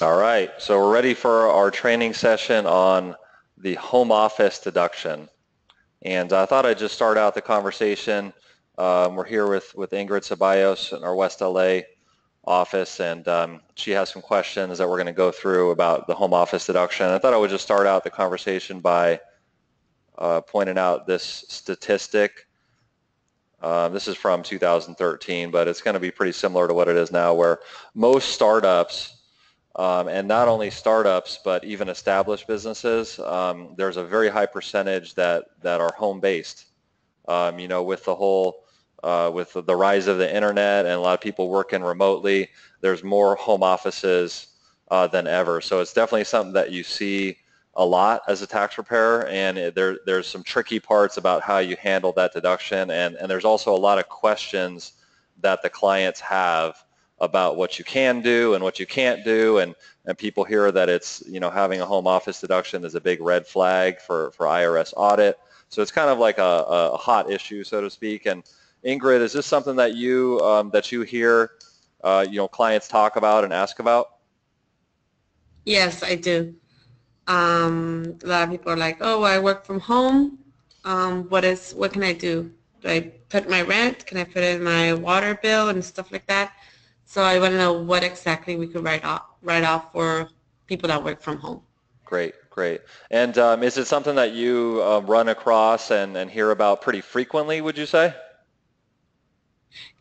All right, so we're ready for our training session on the home office deduction. And I thought I'd just start out the conversation. Um, we're here with, with Ingrid Ceballos in our West LA office, and um, she has some questions that we're going to go through about the home office deduction. I thought I would just start out the conversation by uh, pointing out this statistic um, this is from 2013, but it's going to be pretty similar to what it is now, where most startups, um, and not only startups, but even established businesses, um, there's a very high percentage that, that are home-based. Um, you know, with the whole, uh, with the rise of the internet and a lot of people working remotely, there's more home offices uh, than ever. So it's definitely something that you see a lot as a tax preparer and there, there's some tricky parts about how you handle that deduction and, and there's also a lot of questions that the clients have about what you can do and what you can't do and, and people hear that it's you know having a home office deduction is a big red flag for, for IRS audit so it's kind of like a, a hot issue so to speak and Ingrid is this something that you um, that you hear uh, you know clients talk about and ask about Yes, I do. Um, a lot of people are like, oh, I work from home. Um, what is, what can I do? Do I put my rent? Can I put in my water bill and stuff like that? So I want to know what exactly we could write off, write off for people that work from home. Great, great. And um, is it something that you uh, run across and, and hear about pretty frequently, would you say?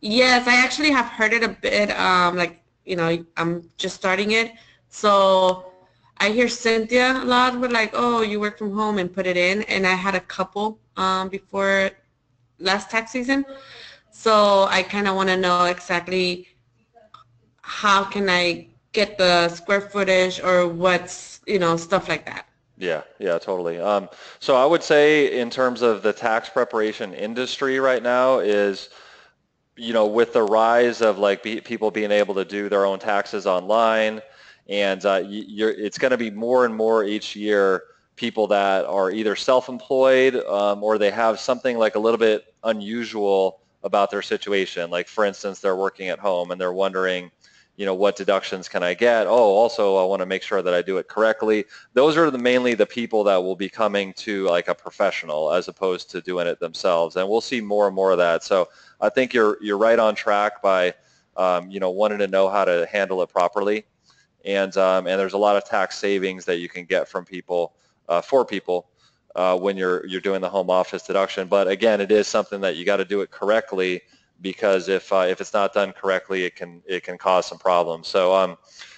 Yes, I actually have heard it a bit. Um, like, you know, I'm just starting it. So I hear Cynthia a lot with like, oh, you work from home and put it in. And I had a couple um, before last tax season. So I kind of want to know exactly how can I get the square footage or what's, you know, stuff like that. Yeah, yeah, totally. Um, so I would say in terms of the tax preparation industry right now is, you know, with the rise of like be, people being able to do their own taxes online, and uh, it's going to be more and more each year people that are either self-employed um, or they have something like a little bit unusual about their situation. Like for instance, they're working at home and they're wondering, you know, what deductions can I get? Oh, also I want to make sure that I do it correctly. Those are the, mainly the people that will be coming to like a professional as opposed to doing it themselves. And we'll see more and more of that. So I think you're you're right on track by, um, you know, wanting to know how to handle it properly and um, and there's a lot of tax savings that you can get from people uh, for people uh, when you're you're doing the home office deduction. But again, it is something that you got to do it correctly because if uh, if it's not done correctly, it can it can cause some problems. So um,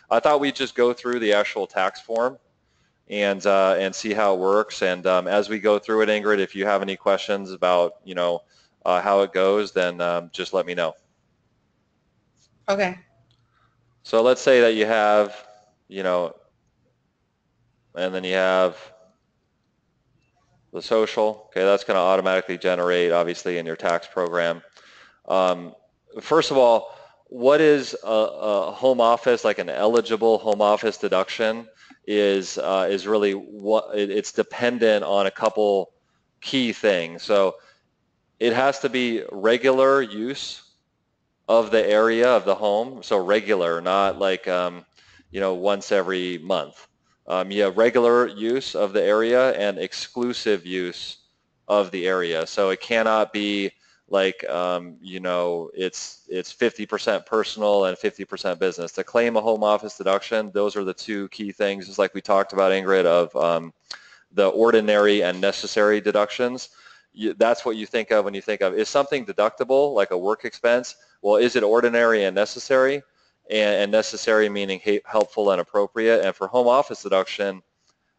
I thought we'd just go through the actual tax form and uh, and see how it works. And um, as we go through it, Ingrid, if you have any questions about you know uh, how it goes, then um, just let me know. Okay. So let's say that you have, you know, and then you have the social. Okay, that's going to automatically generate, obviously, in your tax program. Um, first of all, what is a, a, home office, like an eligible home office deduction, is uh, is really what it's dependent on a couple key things. So it has to be regular use of the area of the home, so regular, not like um, you know once every month. Um, have regular use of the area and exclusive use of the area. So it cannot be like um, you know it's it's 50% personal and 50% business. To claim a home office deduction, those are the two key things, just like we talked about, Ingrid, of um, the ordinary and necessary deductions. You, that's what you think of when you think of is something deductible, like a work expense well, is it ordinary and necessary? And, and necessary meaning helpful and appropriate. And for home office deduction,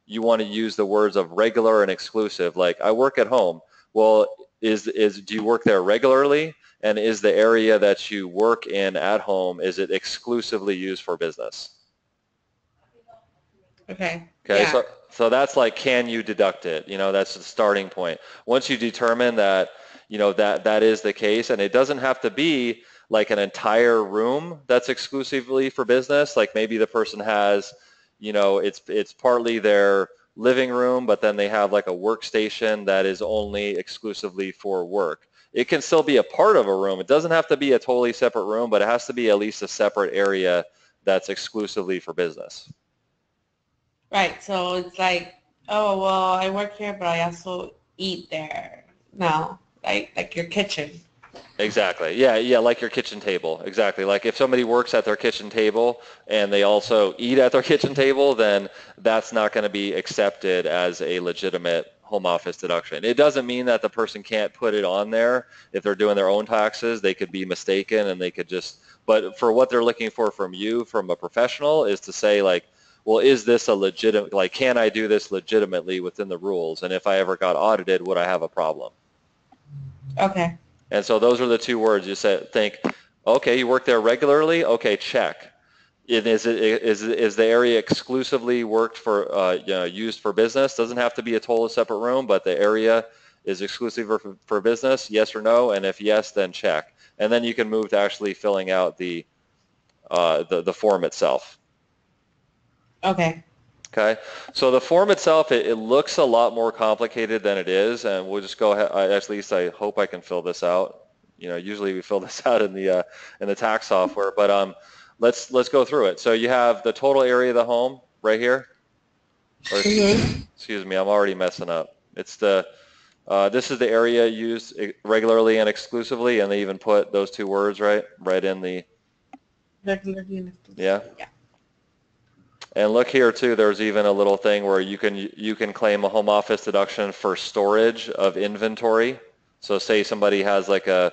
you want to use the words of regular and exclusive. Like I work at home. Well, is is do you work there regularly? And is the area that you work in at home is it exclusively used for business? Okay. Okay. Yeah. So so that's like can you deduct it? You know, that's the starting point. Once you determine that you know that that is the case, and it doesn't have to be like an entire room that's exclusively for business. Like maybe the person has, you know, it's it's partly their living room, but then they have like a workstation that is only exclusively for work. It can still be a part of a room. It doesn't have to be a totally separate room, but it has to be at least a separate area that's exclusively for business. Right. So it's like, oh well, I work here, but I also eat there. No, like like your kitchen. Exactly. Yeah, yeah, like your kitchen table. Exactly. Like if somebody works at their kitchen table and they also eat at their kitchen table, then that's not going to be accepted as a legitimate home office deduction. It doesn't mean that the person can't put it on there if they're doing their own taxes. They could be mistaken and they could just but for what they're looking for from you from a professional is to say like well, is this a legitimate, like, can I do this legitimately within the rules? And if I ever got audited, would I have a problem? Okay. And so those are the two words you said, think, okay, you work there regularly? Okay, check. Is, it, is, is the area exclusively worked for, uh, you know, used for business? Doesn't have to be a total separate room, but the area is exclusive for, for business, yes or no? And if yes, then check. And then you can move to actually filling out the, uh, the, the form itself. Okay. Okay, so the form itself, it, it, looks a lot more complicated than it is, and we'll just go ahead. I, at least I hope I can fill this out. You know, usually we fill this out in the uh, in the tax software, but um, let's let's go through it. So you have the total area of the home right here. Or. Excuse me, I'm already messing up. It's the uh, this is the area used regularly and exclusively, and they even put those two words right right in the. Regularly and exclusively. Yeah. Yeah. And look here too, there's even a little thing where you can you can claim a home office deduction for storage of inventory. So say somebody has like a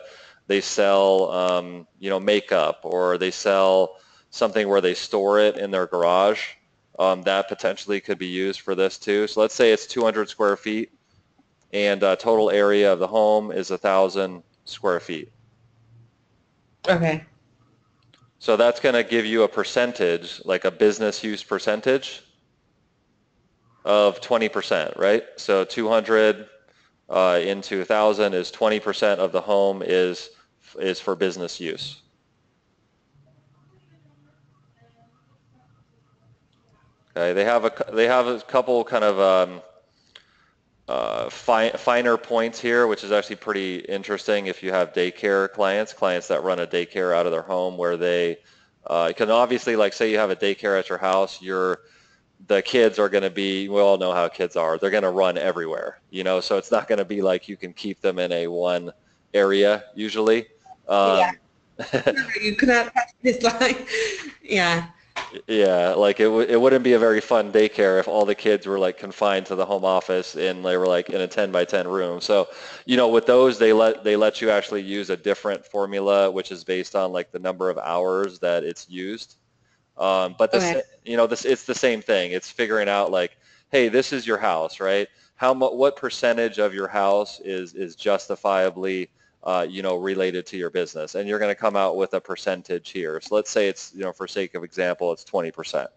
they sell um, you know makeup or they sell something where they store it in their garage. Um, that potentially could be used for this too. So let's say it's 200 square feet and uh, total area of the home is a thousand square feet. Okay. So that's going to give you a percentage, like a business use percentage of 20%, right? So 200 uh, into 1,000 is 20% of the home is is for business use. Okay, they have a they have a couple kind of um, uh, fi finer points here, which is actually pretty interesting if you have daycare clients, clients that run a daycare out of their home where they uh, can obviously, like say you have a daycare at your house, you're the kids are going to be, we all know how kids are, they're going to run everywhere, you know, so it's not going to be like you can keep them in a one area usually. Um, yeah. you cannot this line. yeah. Yeah, like it, w- it wouldn't be a very fun daycare if all the kids were like confined to the home office and they were like in a 10 by 10 room. So, you know, with those, they let they let you actually use a different formula, which is based on like the number of hours that it's used. Um, but this, okay. you know, this it's the same thing. It's figuring out like, hey, this is your house, right? How much, what percentage of your house is is justifiably uh, you know, related to your business. And you're going to come out with a percentage here. So let's say it's, you know, for sake of example, it's 20%.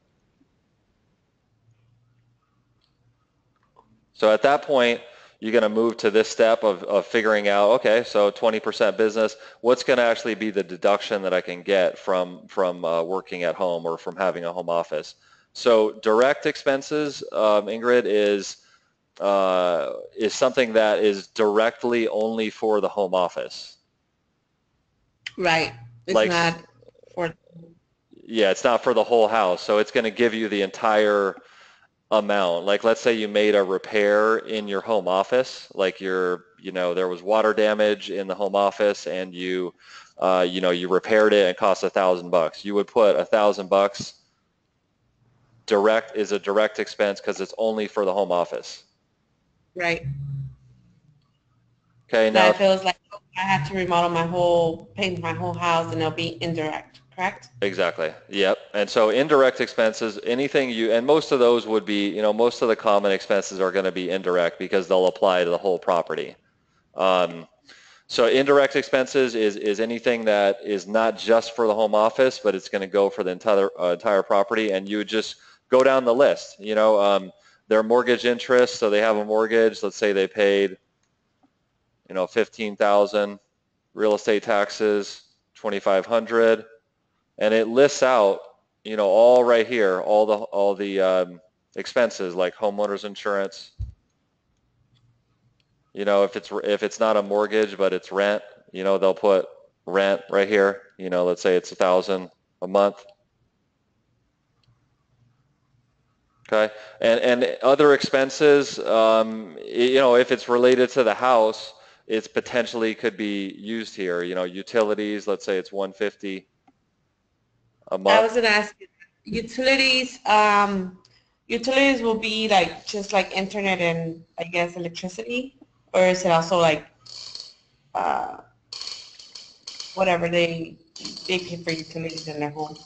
So at that point, you're going to move to this step of, of figuring out, okay, so 20% business, what's going to actually be the deduction that I can get from, from uh, working at home or from having a home office? So direct expenses, um, Ingrid, is uh, is something that is directly only for the home office. Right. It's like, not for. Yeah, it's not for the whole house. So it's going to give you the entire amount. Like let's say you made a repair in your home office, like your, you know, there was water damage in the home office and you, uh, you know, you repaired it and it cost a thousand bucks. You would put a thousand bucks direct is a direct expense because it's only for the home office. Right. Okay, now. That feels like I have to remodel my whole, paint my whole house and it'll be indirect, correct? Exactly. Yep. And so indirect expenses, anything you, and most of those would be, you know, most of the common expenses are going to be indirect because they'll apply to the whole property. Um, so indirect expenses is, is anything that is not just for the home office, but it's going to go for the entire, uh, entire property. And you would just go down the list, you know, um, their mortgage interest. So they have a mortgage. Let's say they paid, you know, fifteen thousand. Real estate taxes, twenty five hundred, and it lists out, you know, all right here, all the all the um, expenses like homeowners insurance. You know, if it's if it's not a mortgage but it's rent, you know, they'll put rent right here. You know, let's say it's a thousand a month. Okay, and and other expenses, um, you know, if it's related to the house, it's potentially could be used here. You know, utilities, let's say it's 150 a month. I was gonna ask you, utilities, um, utilities will be like, just like internet and I guess electricity? Or is it also like, uh, whatever they, they pay for utilities in their home?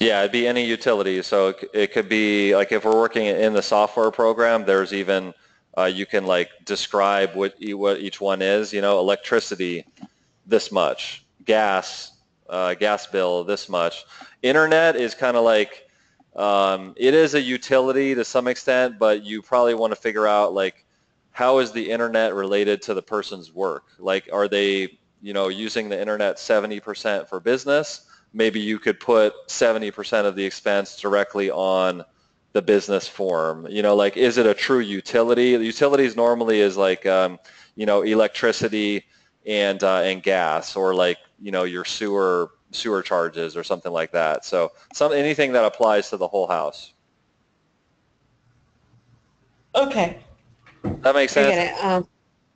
Yeah, it'd be any utility. So it, it could be like if we're working in the software program, there's even uh, you can like describe what what each one is. You know, electricity, this much. Gas, uh, gas bill, this much. Internet is kind of like um, it is a utility to some extent, but you probably want to figure out like how is the internet related to the person's work? Like, are they you know using the internet 70% for business? Maybe you could put 70% of the expense directly on the business form. You know, like is it a true utility? The utilities normally is like, um, you know, electricity and uh, and gas, or like you know your sewer sewer charges or something like that. So some anything that applies to the whole house. Okay, That makes I sense. get it. Um,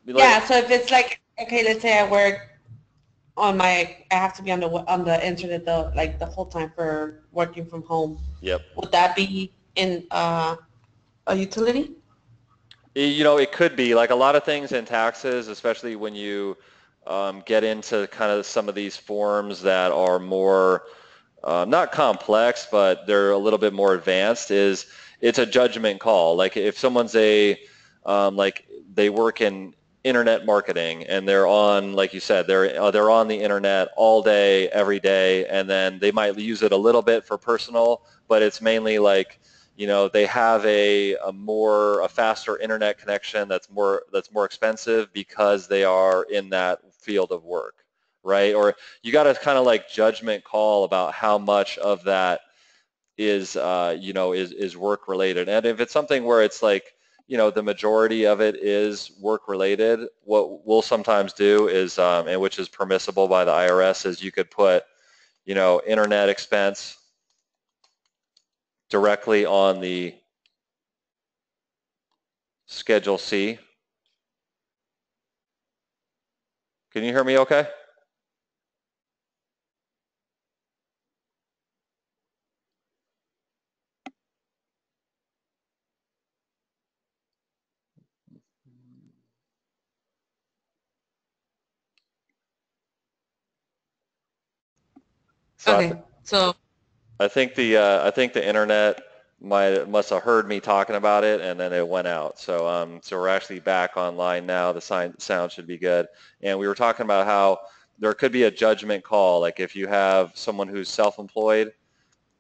Like- yeah, so if it's like, okay, let's say I work on my, I have to be on the, on the internet the, like the whole time for working from home. Yep. Would that be in, uh, a utility? You know, it could be like a lot of things in taxes, especially when you um, get into kind of some of these forms that are more uh, not complex, but they're a little bit more advanced. Is it's a judgment call. Like if someone's a um, like they work in internet marketing and they're on, like you said, they're uh, they're on the internet all day, every day, and then they might use it a little bit for personal, but it's mainly like you know they have a, a more a faster internet connection that's more that's more expensive because they are in that field of work right? Or you got to kind of like judgment call about how much of that is uh, you know is is work related. And if it's something where it's like you know the majority of it is work related what we'll sometimes do is um, and which is permissible by the IRS is you could put you know internet expense directly on the Schedule C. Can you hear me okay? So I th- Okay, so, I think the uh, I think the internet might must have heard me talking about it and then it went out. So um so we're actually back online now. The sign, sound should be good. And we were talking about how there could be a judgment call. Like if you have someone who's self-employed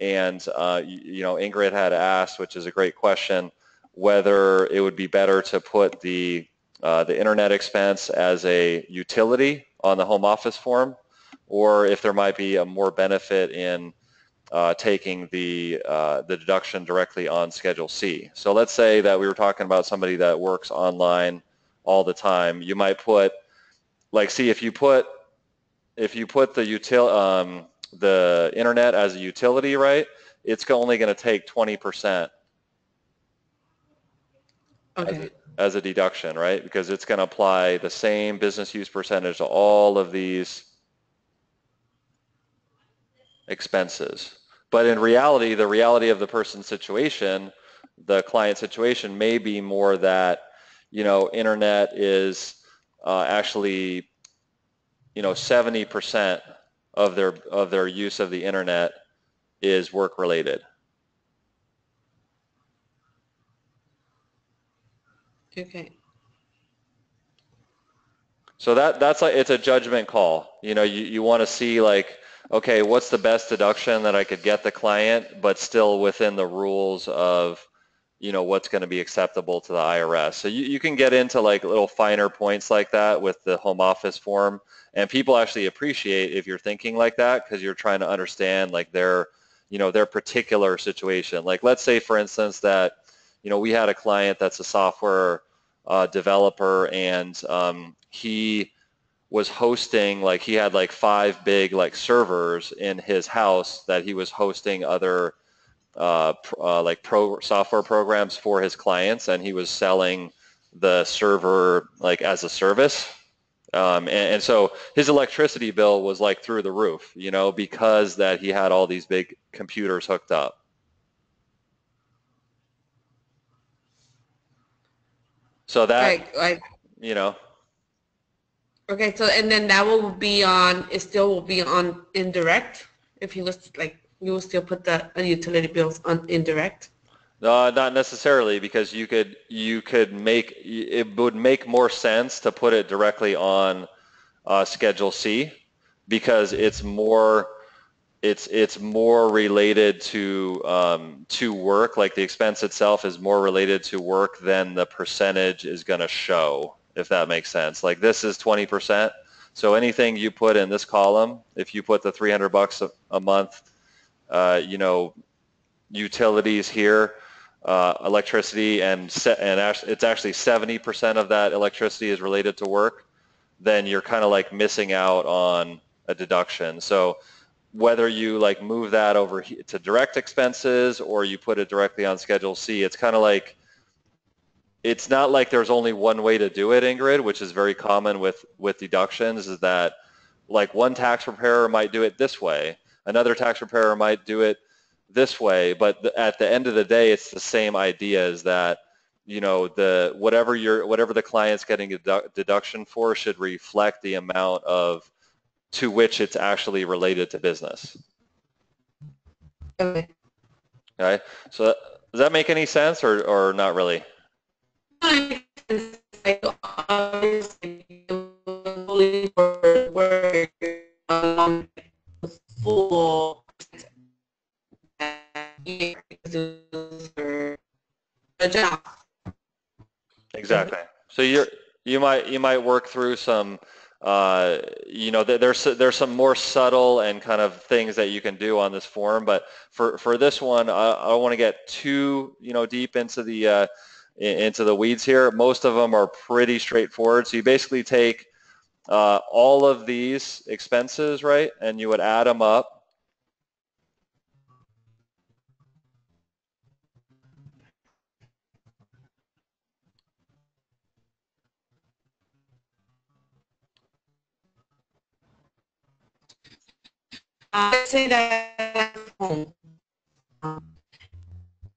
and uh, you, you know Ingrid had asked, which is a great question, whether it would be better to put the uh, the internet expense as a utility on the home office form, or if there might be a more benefit in uh, taking the uh, the deduction directly on Schedule C. So let's say that we were talking about somebody that works online all the time. You might put like see if you put if you put the util um, the internet as a utility, right? It's only going to take 20% as a, as a deduction, right? Because it's going to apply the same business use percentage to all of these expenses. But in reality, the reality of the person's situation, the client situation may be more that, you know, internet is uh, actually, you know, 70% of their of their use of the internet is work related. okay. So that that's like it's a judgment call. You know, you, you want to see like, okay, what's the best deduction that I could get the client, but still within the rules of, you know, what's going to be acceptable to the IRS. So you, you can get into like little finer points like that with the home office form, and people actually appreciate if you're thinking like that because you're trying to understand like their, you know, their particular situation. Like let's say for instance that, you know, we had a client that's a software uh, developer and um, he was hosting like he had like five big like servers in his house that he was hosting other uh, uh, like pro software programs for his clients, and he was selling the server like as a service. Um, and, and so his electricity bill was like through the roof, you know, because that he had all these big computers hooked up. So that, Like, like, you know, okay, so, and then that will be on, it still will be on indirect? If you list, like, you will still put the uh, utility bills on indirect? No, not necessarily, because you could you could make it would make more sense to put it directly on uh, Schedule C, because it's more it's it's more related to um, to work. Like the expense itself is more related to work than the percentage is going to show. If that makes sense. Like this is 20 percent. So anything you put in this column, if you put the 300 bucks a, a month, uh, you know, utilities here uh, electricity and se- and it's actually 70% of that electricity is related to work, then you're kind of like missing out on a deduction. So whether you like move that over to direct expenses or you put it directly on Schedule C, it's kind of like it's not like there's only one way to do it, Ingrid, which is very common with with deductions. Is that like one tax preparer might do it this way, another tax preparer might do it this way, but the, at the end of the day, it's the same idea is that, you know, the whatever you're, whatever the client's getting a dedu- deduction for should reflect the amount of to which it's actually related to business. Okay. Okay, so that, does that make any sense or, or not really? Exactly. So you're you might you might work through some uh, you know there's there's some more subtle and kind of things that you can do on this form, but for for this one I, I don't want to get too you know deep into the uh, into the weeds here. Most of them are pretty straightforward. So you basically take uh, all of these expenses, right, and you would add them up I say that. Um,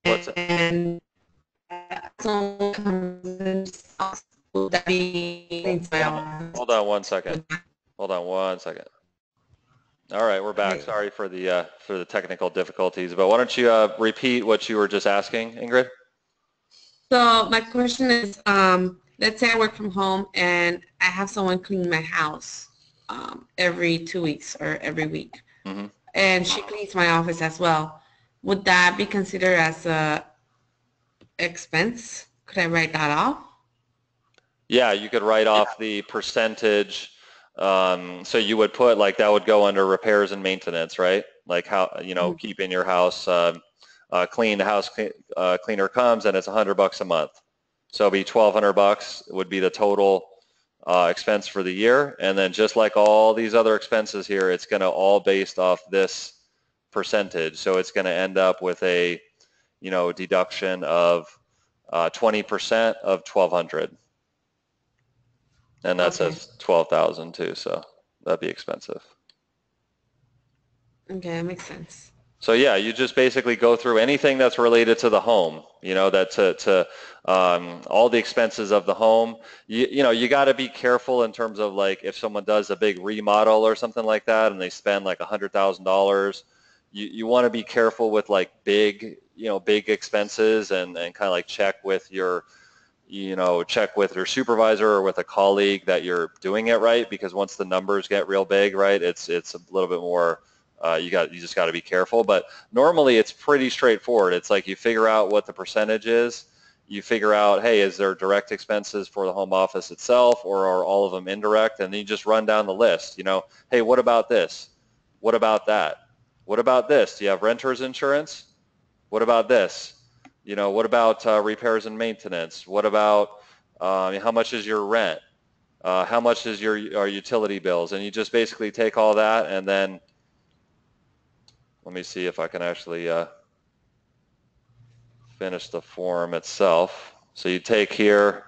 What's? And Hold on one second. Hold on one second. All right, we're back. Sorry for the uh, for the technical difficulties, but why don't you uh, repeat what you were just asking, Ingrid? So my question is, um, let's say I work from home and I have someone clean my house um, every two weeks or every week, Mhm. and she cleans my office as well. Would that be considered as a expense? Could I write that off? Yeah, you could write off the percentage. Um, so you would put like that would go under repairs and maintenance, right? Like how you know Mhm. keeping your house um, uh, clean. The house cle- uh, cleaner comes and it's a hundred bucks a month. So it'd be twelve hundred bucks would be the total uh, expense for the year, and then just like all these other expenses here, it's going to all based off this percentage. So it's going to end up with a you know deduction of uh, twenty percent of twelve hundred. And that Okay. says 12,000 too, so that'd be expensive. Okay, that makes sense. So yeah, you just basically go through anything that's related to the home, you know, that to, to um, all the expenses of the home. You, you know, you got to be careful in terms of like if someone does a big remodel or something like that and they spend like $100,000, you, you want to be careful with like big, you know, big expenses and, and kind of like check with your, you know, check with your supervisor or with a colleague that you're doing it right because once the numbers get real big, right, it's it's a little bit more uh, you got you just got to be careful. But normally it's pretty straightforward. It's like you figure out what the percentage is. You figure out, hey, is there direct expenses for the home office itself, or are all of them indirect? And then you just run down the list. You know, hey, what about this? What about that? What about this? Do you have renter's insurance? What about this? You know, what about uh, repairs and maintenance? What about um, how much is your rent? Uh, how much is your, your utility bills? And you just basically take all that and then let me see if I can actually uh, finish the form itself. So you take here,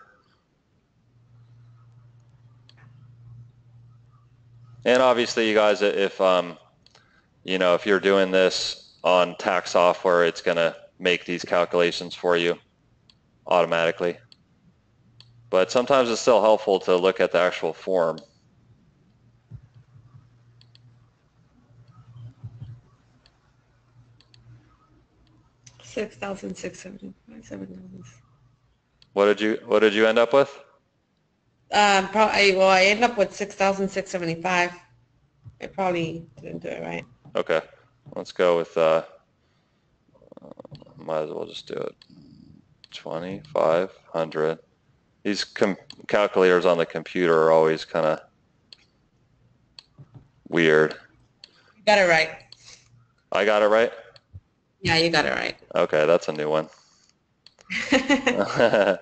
and obviously you guys, if, um, you know, if you're doing this on tax software, it's going to make these calculations for you automatically. But sometimes it's still helpful to look at the actual form. Six thousand six seventy-five, seven thousand. What did you What did you end up with? Um, probably, well, I end up with six thousand six seventy-five. I probably didn't do it right. Okay, let's go with. Uh, might as well just do it. Twenty five hundred. These com- calculators on the computer are always kind of weird. You got it right. I got it right. Yeah, you got it right. Okay, that's a new one.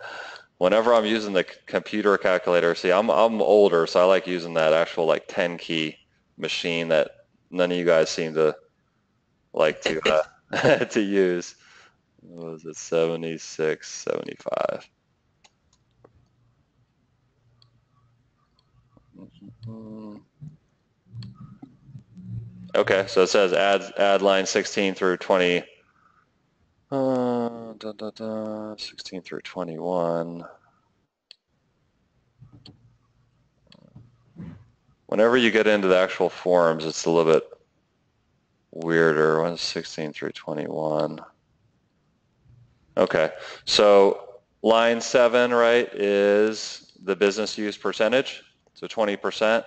Whenever I'm using the computer calculator, see, I'm I'm older, so I like using that actual like 10 key machine that none of you guys seem to like to uh, to use. What was it 76, 75? Mhm. Okay, so it says add add line 16 through 20. Uh, da, da, da, 16 through 21. Whenever you get into the actual forms, it's a little bit weirder. One's 16 through 21. Okay, so line seven, right, is the business use percentage, so 20%.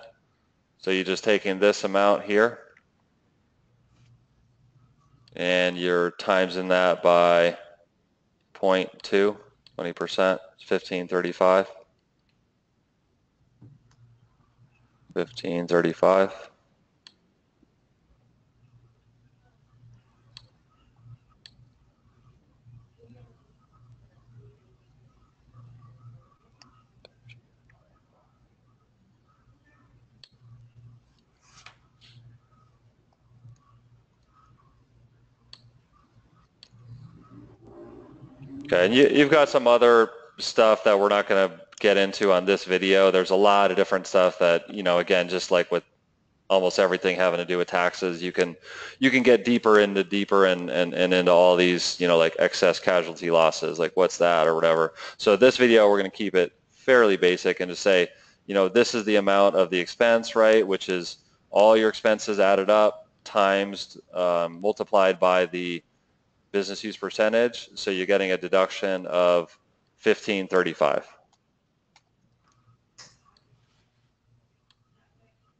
So you're just taking this amount here, and you're timesing that by 0.2, 20%, 1535. 1535. Okay, and you, you've got some other stuff that we're not going to get into on this video. There's a lot of different stuff that, you know, again, just like with almost everything having to do with taxes, you can you can get deeper into deeper and, and, and into all these, you know, like excess casualty losses, like what's that or whatever. So this video, we're going to keep it fairly basic and just say, you know, this is the amount of the expense, right, which is all your expenses added up times um, multiplied by the business use percentage. So you're getting a deduction of 1535.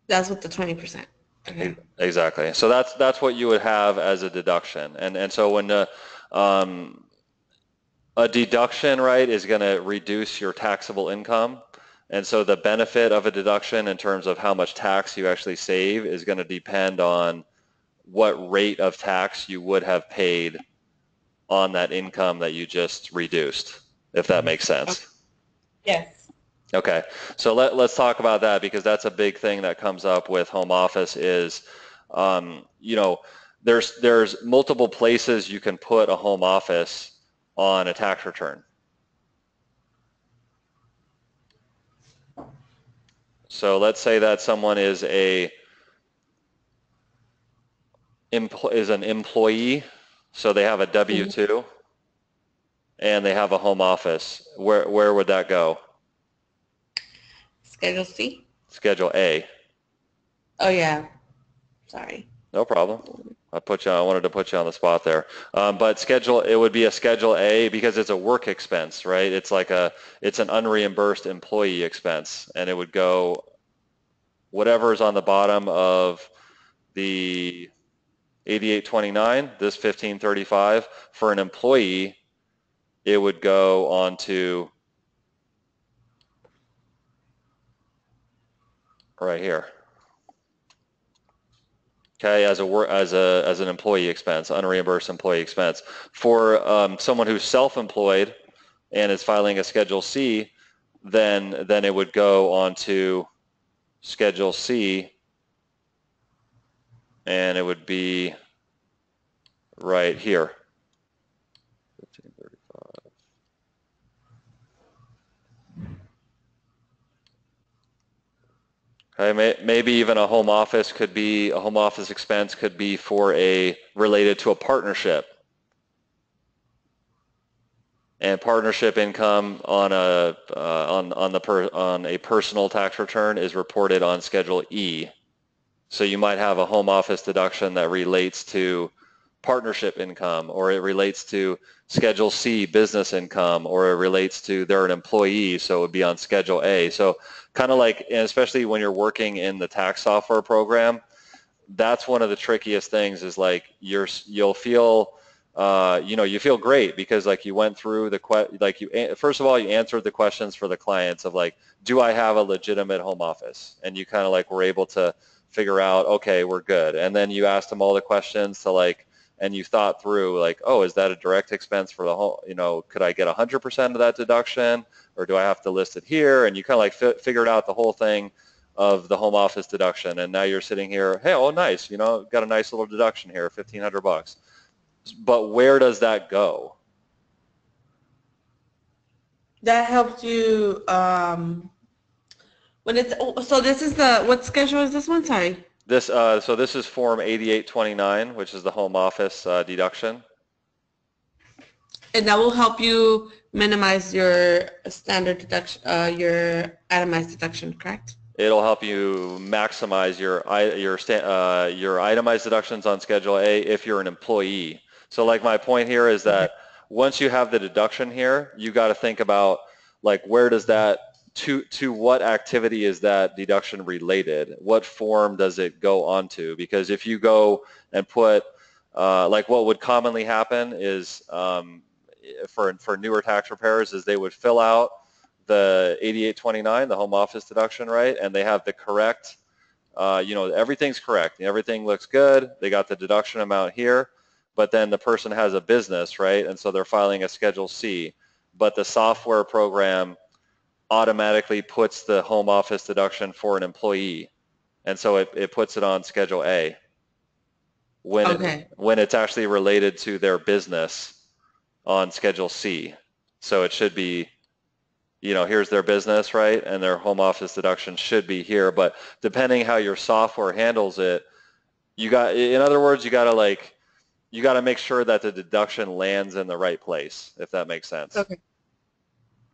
That's with the twenty percent. Okay. Exactly. So that's that's what you would have as a deduction. And and so when the um, a deduction, right, is going to reduce your taxable income. And so the benefit of a deduction in terms of how much tax you actually save is going to depend on what rate of tax you would have paid on that income that you just reduced, if that makes sense. Yes. Okay, so let, let's talk about that because that's a big thing that comes up with home office is, um, you know, there's there's multiple places you can put a home office on a tax return. So let's say that someone is a is an employee, so they have a W-2 and they have a home office. Where where would that go? Schedule C? Schedule A. Oh, yeah. Sorry. No problem. I put you. I wanted to put you on the spot there. Um, but schedule it would be a Schedule A because it's a work expense, right? It's like a it's an unreimbursed employee expense, and it would go whatever is on the bottom of the 8829. This 1535 for an employee, it would go on to right here. Okay, as a as a as an employee expense, unreimbursed employee expense. For um, someone who's self-employed and is filing a Schedule C, then then it would go on to Schedule C, and it would be right here. 1335. Okay, may, maybe even a home office could be, a home office expense could be for a, related to a partnership. And partnership income on a, uh, on, on the per, on a personal tax return is reported on Schedule E. So you might have a home office deduction that relates to partnership income, or it relates to Schedule C business income, or it relates to they're an employee, so it would be on Schedule A. So kind of like, especially when you're working in the tax software program, that's one of the trickiest things is like you're, you'll feel, uh, you know, you feel great because like you went through the, que- like you, first of all, you answered the questions for the clients of like, do I have a legitimate home office? And you kind of like were able to figure out, okay, we're good. And then you asked them all the questions to like, and you thought through like, oh, is that a direct expense for the whole, you know, could I get 100% of that deduction or do I have to list it here? And you kind of like fi- figured out the whole thing of the home office deduction. And now you're sitting here, hey, oh, nice, you know, got a nice little deduction here, 1500 bucks. But where does that go? That helps you, um, when it's, oh, so this is the, what schedule is this one? Sorry. This, uh, so this is Form 8829, which is the home office uh, deduction. And that will help you minimize your standard deduction, uh, your itemized deduction, correct? It'll help you maximize your your uh, your itemized deductions on Schedule A if you're an employee. So like my point here is that once you have the deduction here, you got to think about like where does that to to what activity is that deduction related? What form does it go onto? Because if you go and put uh, like what would commonly happen is um, for for newer tax preparers is they would fill out the 8829, the home office deduction, right? And they have the correct, uh, you know, everything's correct. Everything looks good. They got the deduction amount here, but then the person has a business, right? And so they're filing a Schedule C, but the software program automatically puts the home office deduction for an employee. And so it, it puts it on Schedule A when, Okay. it, when it's actually related to their business on Schedule C. So it should be, you know, here's their business, right? And their home office deduction should be here. But depending how your software handles it, you got, in other words, you got to like, you got to make sure that the deduction lands in the right place, if that makes sense. Okay.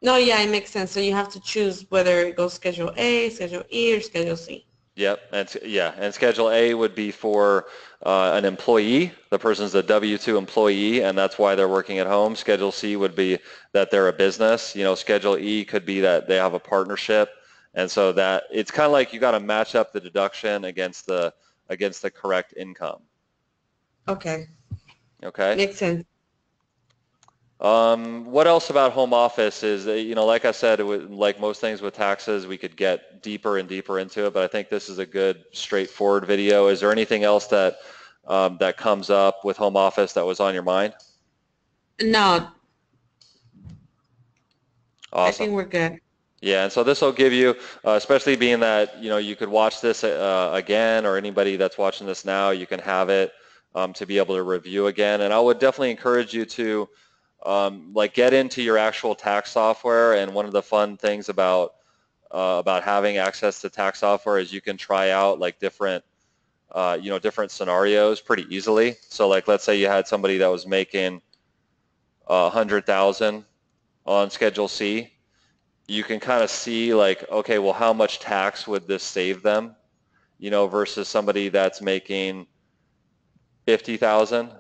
No, yeah, it makes sense. So you have to choose whether it goes Schedule A, Schedule E, or Schedule C. Yep, and yeah, and Schedule A would be for uh, an employee. The person's a W-2 employee, and that's why they're working at home. Schedule C would be that they're a business. You know, Schedule E could be that they have a partnership, and so that it's kind of like you got to match up the deduction against the against the correct income. Okay, Okay. makes sense. Um, what else about home office is, uh, you know, like I said, like most things with taxes, we could get deeper and deeper into it, but I think this is a good straightforward video. Is there anything else that um, that comes up with home office that was on your mind? No, Awesome. I think we're good. Yeah, and so this will give you, uh, especially being that, you know, you could watch this uh, again or anybody that's watching this now, you can have it um, to be able to review again. And I would definitely encourage you to um, like get into your actual tax software. And one of the fun things about uh, about having access to tax software is you can try out like different, uh, you know, different scenarios pretty easily. So like, let's say you had somebody that was making a hundred thousand on Schedule C you can kind of see like, okay, well, how much tax would this save them, you know, versus somebody that's making 50,000.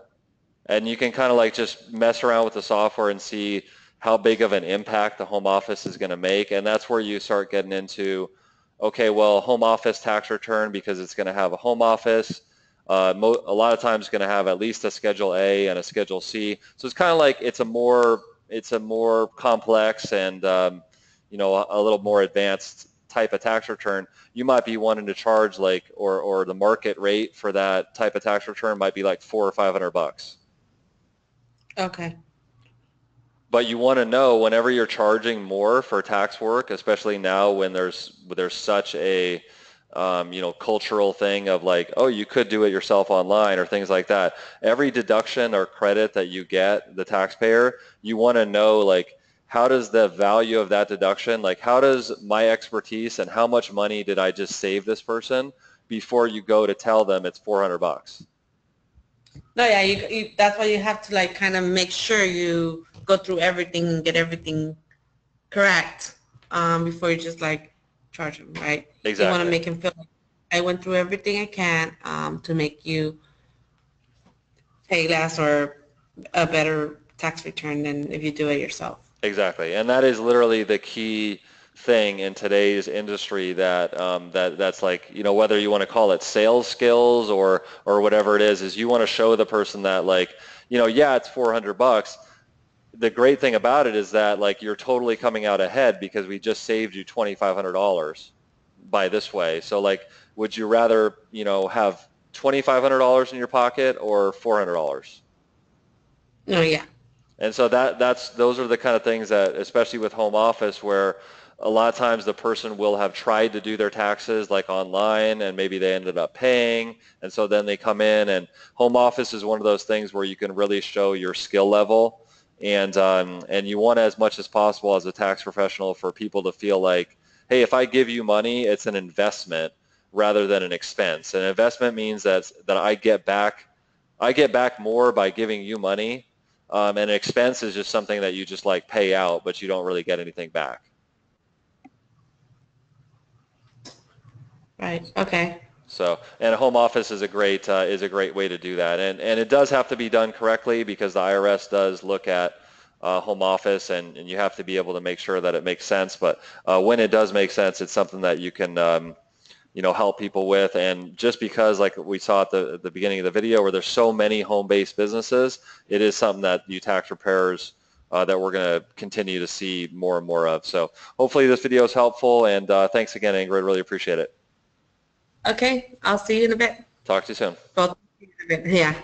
And you can kind of like just mess around with the software and see how big of an impact the home office is going to make. And that's where you start getting into, okay, well, home office tax return because it's going to have a home office. Uh, a lot of times going to have at least a Schedule A and a Schedule C. So it's kind of like it's a more it's a more complex and um, you know, a, a little more advanced type of tax return, you might be wanting to charge like, or, or the market rate for that type of tax return might be like four or 500 bucks. Okay, But you want to know whenever you're charging more for tax work, especially now when there's, there's such a, um, you know, cultural thing of like, oh, you could do it yourself online or things like that. Every deduction or credit that you get, the taxpayer, you want to know like, how does the value of that deduction, like how does my expertise and how much money did I just save this person before you go to tell them it's 400 bucks? No, yeah, you, you, that's why you have to like kind of make sure you go through everything and get everything correct um, before you just like charge them, right? Exactly. You want to make him feel like I went through everything I can um, to make you pay less or a better tax return than if you do it yourself. Exactly, and that is literally the key thing in today's industry that um, that that's like you know whether you want to call it sales skills or or whatever it is is you want to show the person that like you know yeah it's 400 bucks. The great thing about it is that like you're totally coming out ahead because we just saved you $2,500 by this way. So like, would you rather you know have $2,500 in your pocket or $400? oh yeah. And so that that's those are the kind of things that, especially with home office, where a lot of times the person will have tried to do their taxes like online, and maybe they ended up paying, and so then they come in, and home office is one of those things where you can really show your skill level, and um, and you want as much as possible as a tax professional for people to feel like, hey, if I give you money, it's an investment rather than an expense. An investment means that that I get back, I get back more by giving you money um, and an expense is just something that you just like pay out, but you don't really get anything back. Right. Okay. So, and a home office is a great uh, is a great way to do that, and and it does have to be done correctly because the IRS does look at uh, home office, and, and you have to be able to make sure that it makes sense. But uh, when it does make sense, it's something that you can um, you know help people with. And just because, like we saw at the at the beginning of the video, where there's so many home-based businesses, it is something that you tax preparers uh, that we're going to continue to see more and more of. So hopefully this video is helpful, and uh, thanks again, Ingrid. Really appreciate it. Okay. I'll see you in a bit. Talk to you soon. Well, yeah.